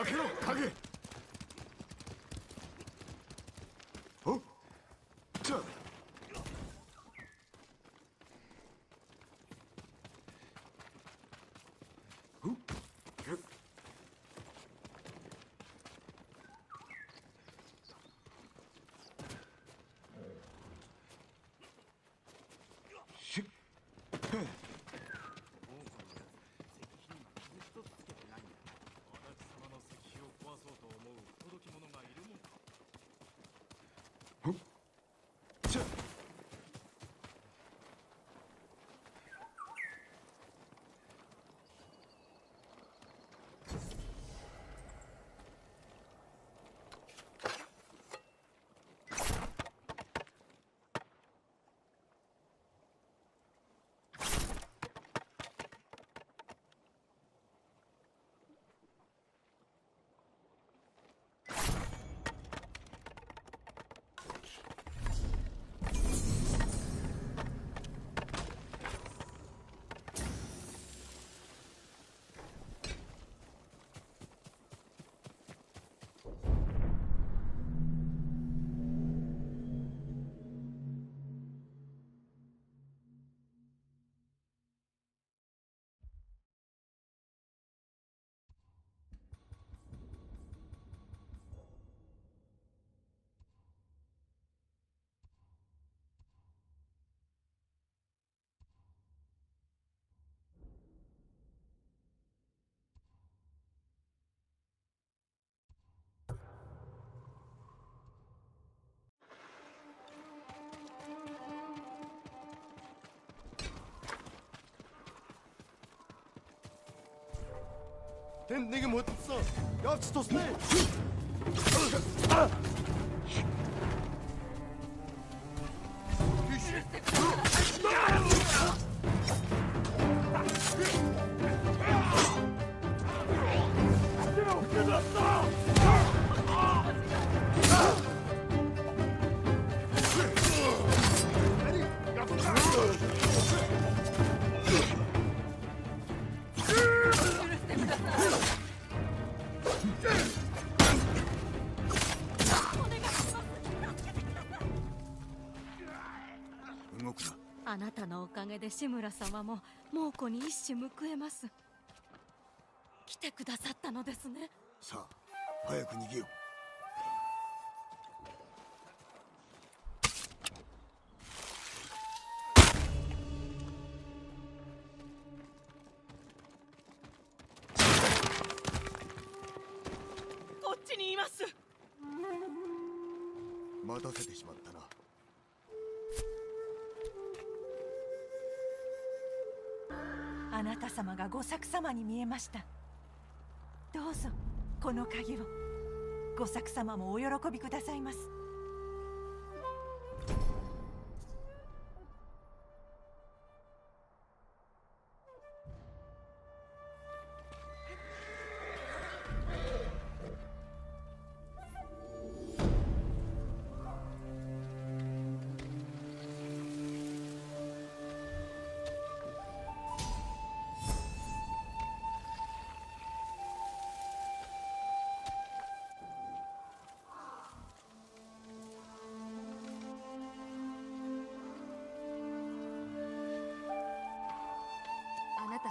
かけろ影 Тэнд нэг юм хөдөлсөн. Явж тусна. あなたのおかげで志村様も猛虎に一矢報えます。来てくださったのですね。さあ早く逃げよう。なた様が御作様に見えました。どうぞこの鍵を。御作様もお喜びくださいます。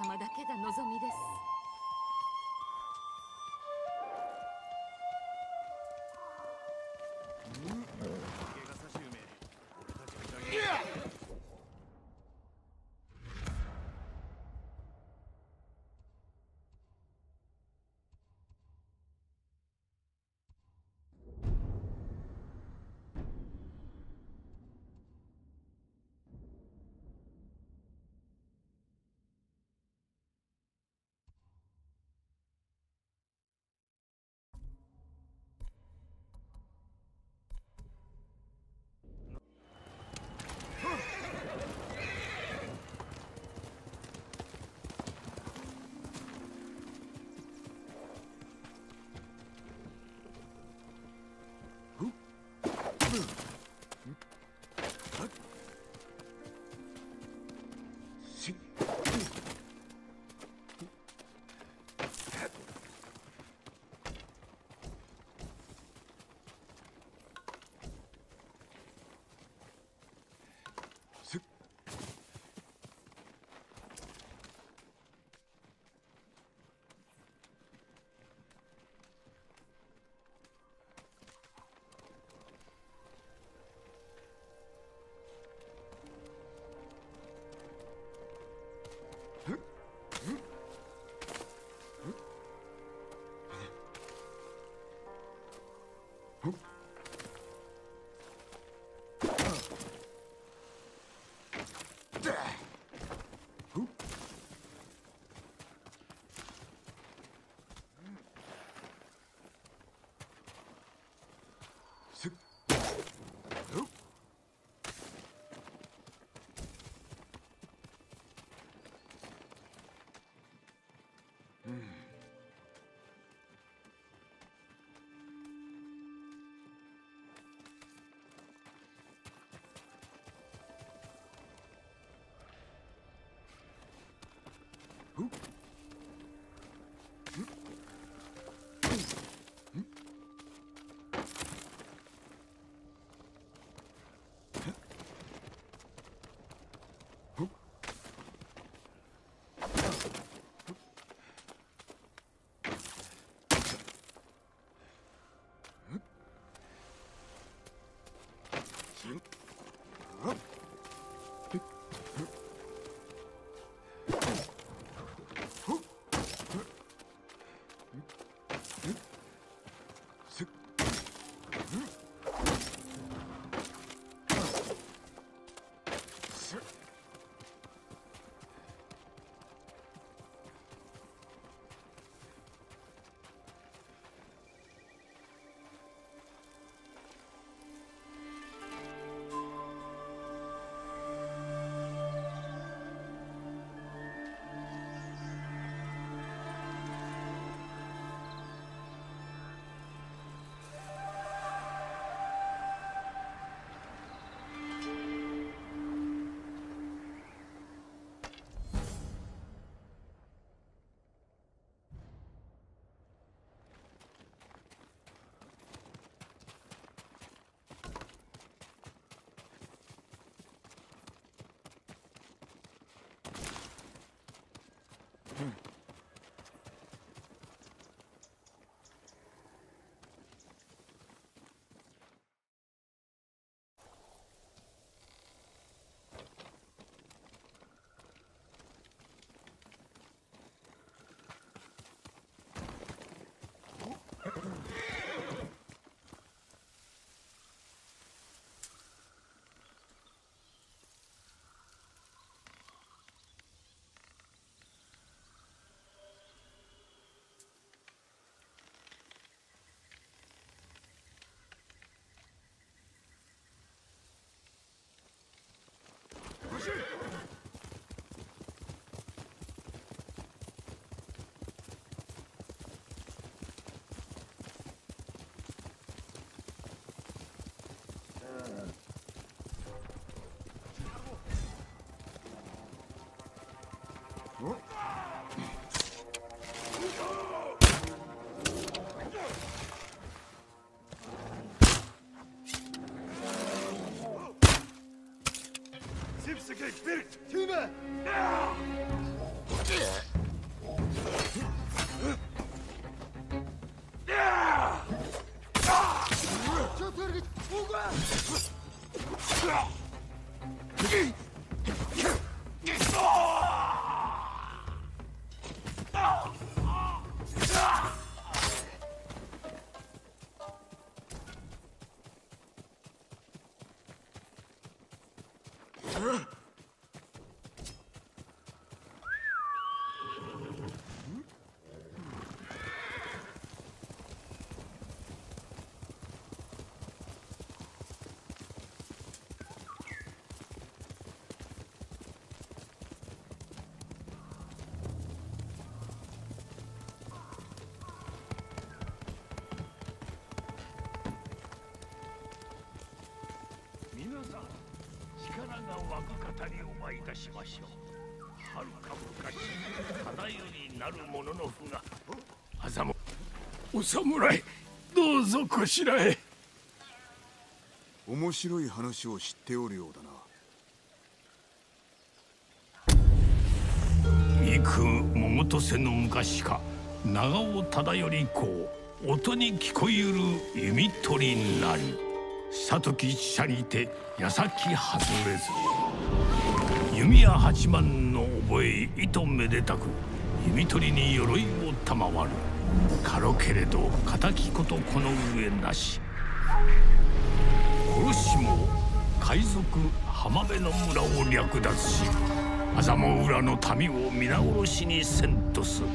様だけが望みです。Sipsgek birgt! Tüme! Çötür git! Uga! 湧く方にお参りいたしましょう。はるか昔忠頼なる者の符があざもお侍どうぞこしらへ。面白い話を知っておるようだな。幾桃と瀬の昔か長尾忠頼公音に聞こえる弓取りなり。里吉者にて矢先外れず弓矢八幡の覚えいとめでたく弓取りに鎧を賜る。軽けれど敵ことこの上なし。殺しも海賊浜辺の村を略奪し狭間浦の民を皆殺しにせんとす。民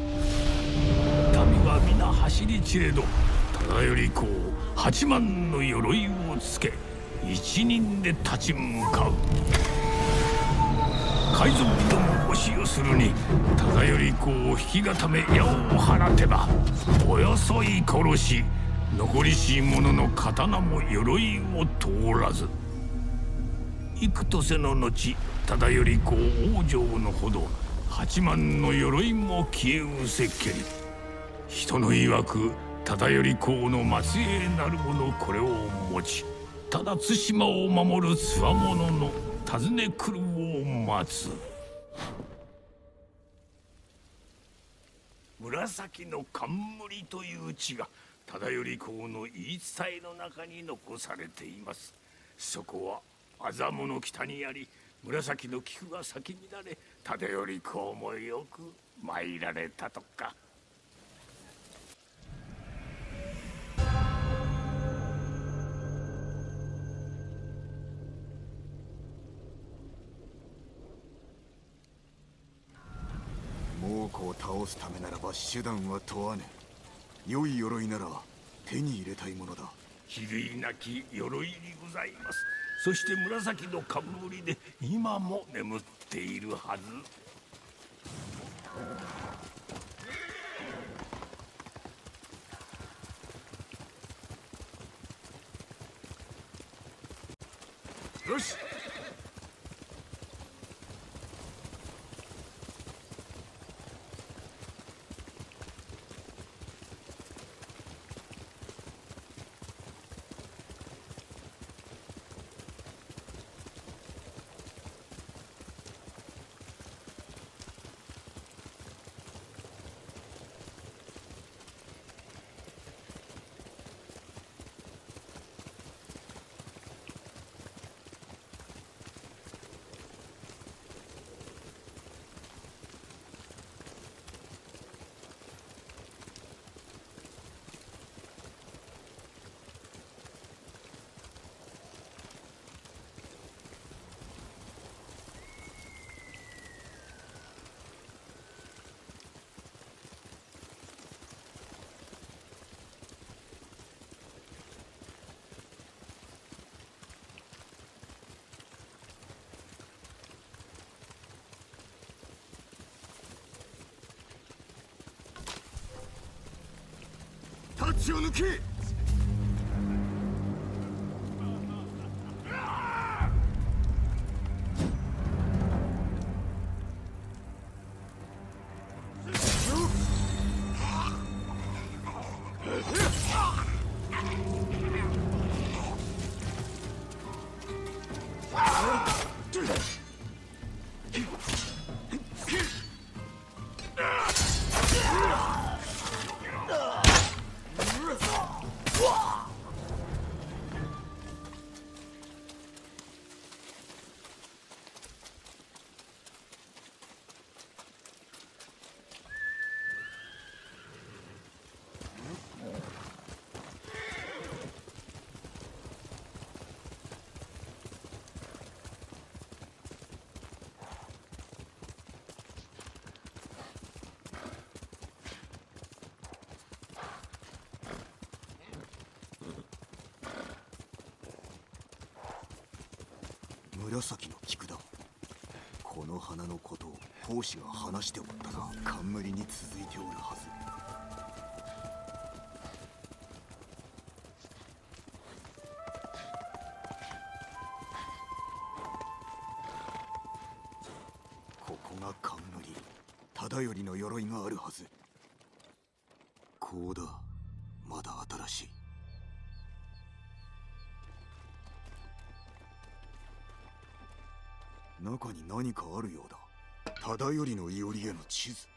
は皆走り散れど忠頼公八幡の鎧をつけ一人で立ち向かう。海賊ども押し寄するに忠頼公を引き固め矢を放てばおよそい殺し残りし者の刀も鎧を通らず。幾年の後忠頼公往生のほど八幡の鎧も消えうせっけり。人の曰く忠頼公の末裔なる者これを持ちただ対馬を守るつわものの訪ね来る待つ紫の冠という地が忠頼公の言い伝えの中に残されています。そこは麻布の北にあり紫の菊が咲き乱れ忠頼公もよく参られたとか。倒すためならば手段は問わぬ。良い鎧なら手に入れたいものだ。比類なき鎧にございます。そして紫の冠で今も眠っているはずよしタッチを抜け紫の菊だ。この花のことを講師が話しておったな冠に続いておるはず。肌よりのいおりへの地図。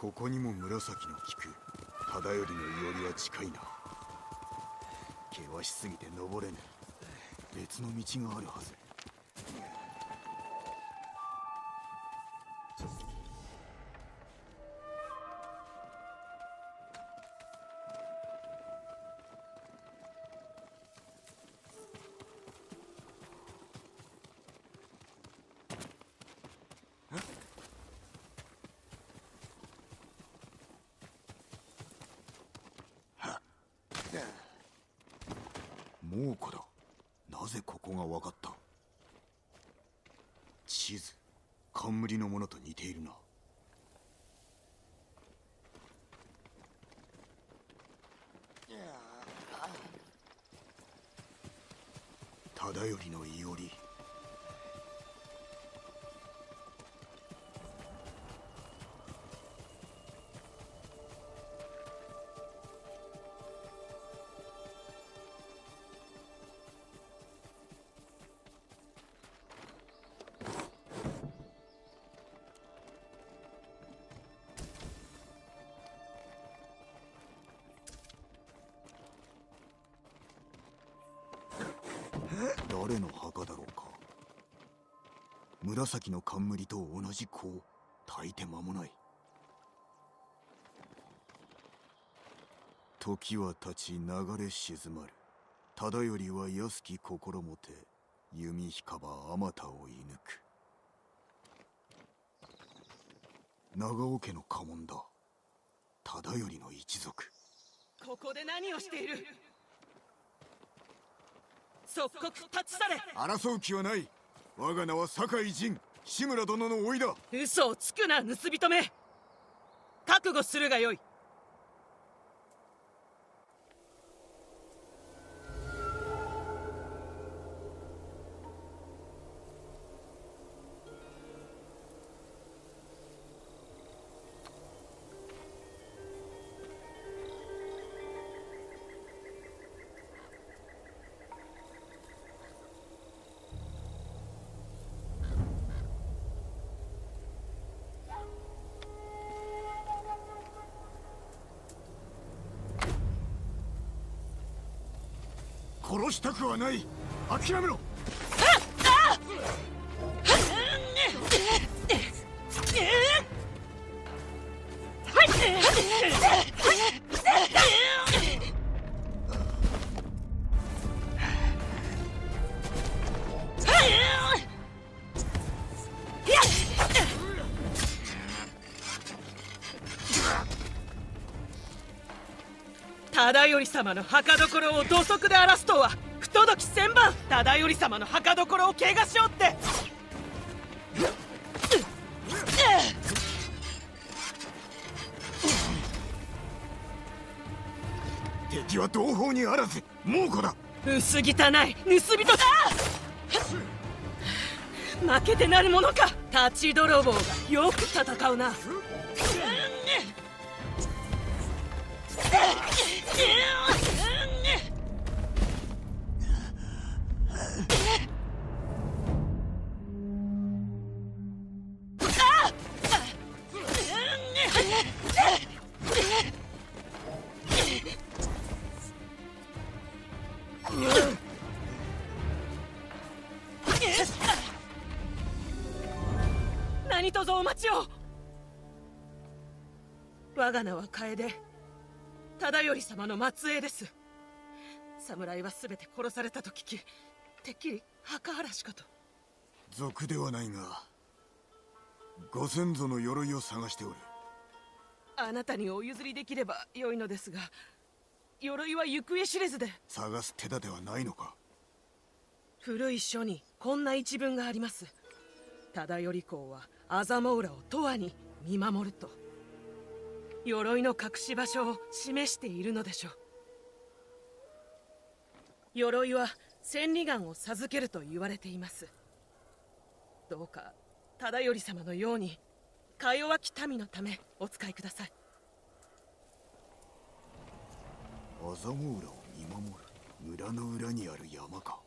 ここにも紫の菊。忠頼のいおりは近いな。険しすぎて登れぬ。別の道があるはず。花よりのいおり。紫の冠と同じ子を焚いて間もない。時は経ち流れ静まる。忠頼は安き心もて弓引かばあまたを射抜く。長尾家の家紋だ。忠頼の一族。ここで何をしている？即刻立ち去れ。争う気はない我が名は酒井仁志村殿の甥だ。嘘をつくな盗人め。覚悟するがよい。したくはない。諦めろ。忠頼様の墓所を土足で荒らすとは。不届き千番忠頼様の墓所を怪我しおって。敵は同胞にあらず猛虎だ。薄汚い盗人だ。負けてなるものか。立ち泥棒がよく戦うな我が名は楓。忠頼様の末裔です。侍は全て殺されたと聞きてっきり墓荒らしかと。賊ではないがご先祖の鎧を探しておる。あなたにお譲りできれば良いのですが鎧は行方知れずで。探す手立てはないのか。古い書にこんな一文があります。忠頼公は麻モ浦を永遠に見守ると鎧の隠し場所を示しているのでしょう。鎧は千里眼を授けると言われています。どうか忠頼様のようにか弱き民のためお使いください。麻モ浦を見守る村の裏にある山か。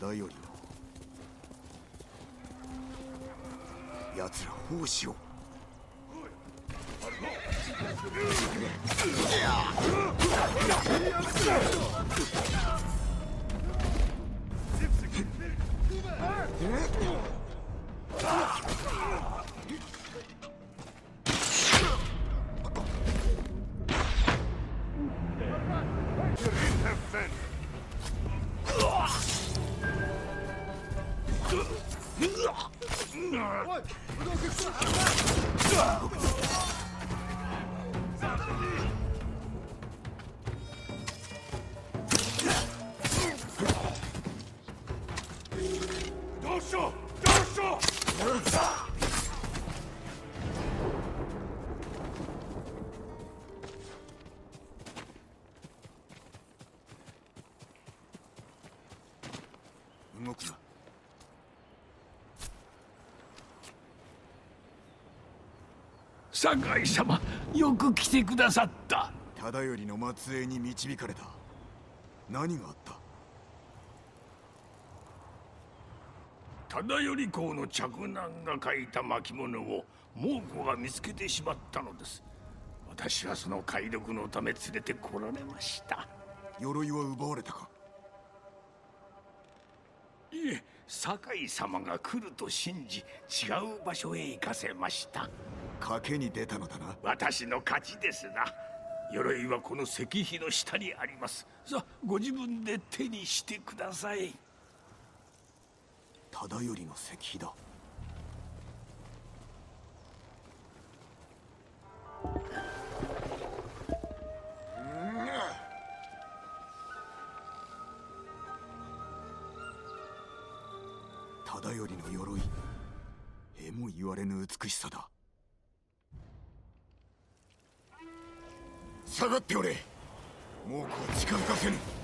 忠頼の奴ら奉仕を。酒井様よく来てくださった。忠頼の末裔に導かれた。何があった？忠頼公の嫡男が書いた巻物を猛虎が見つけてしまったのです。私はその解読のため連れてこられました。鎧は奪われたか？いえ酒井様が来ると信じ違う場所へ行かせました賭けに出たのだな。私の勝ちですな。鎧はこの石碑の下にあります。さあご自分で手にしてください。忠頼の石碑だ。忠頼の鎧。えも言われぬ美しさだ下がっておれ。猛虎は近づかせぬ。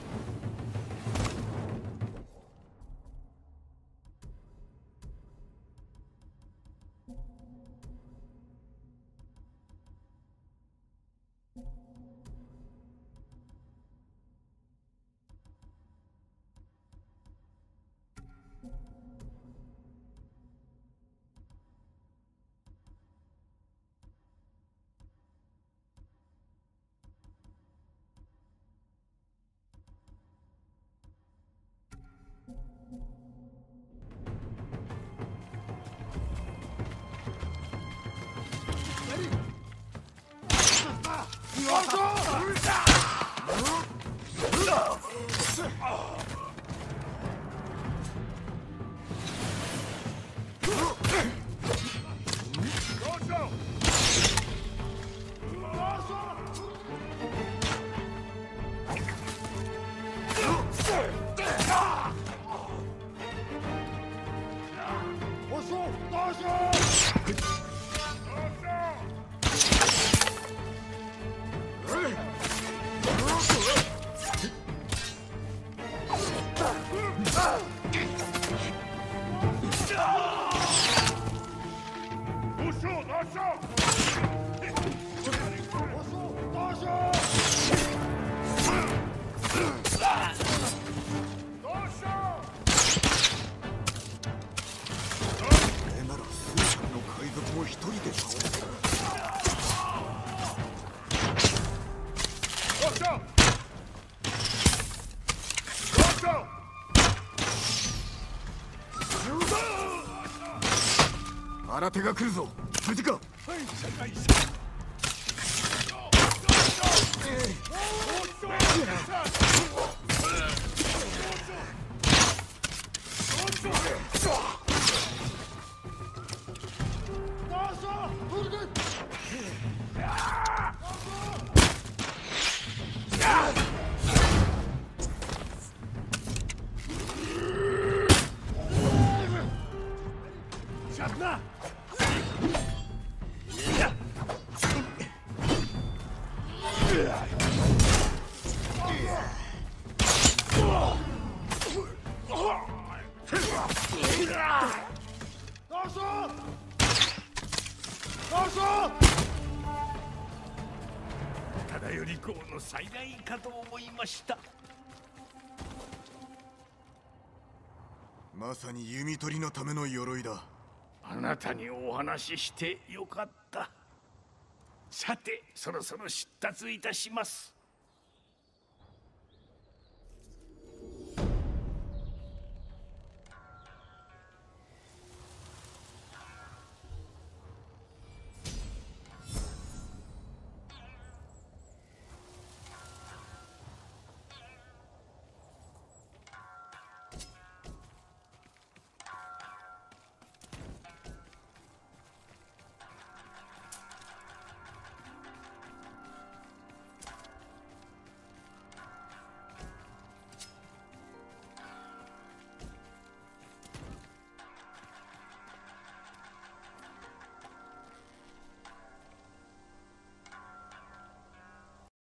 新手が来るぞ。無事か忠ました。まさに弓取りのための鎧だ。あなたにお話ししてよかった。さてそろそろ出立いたします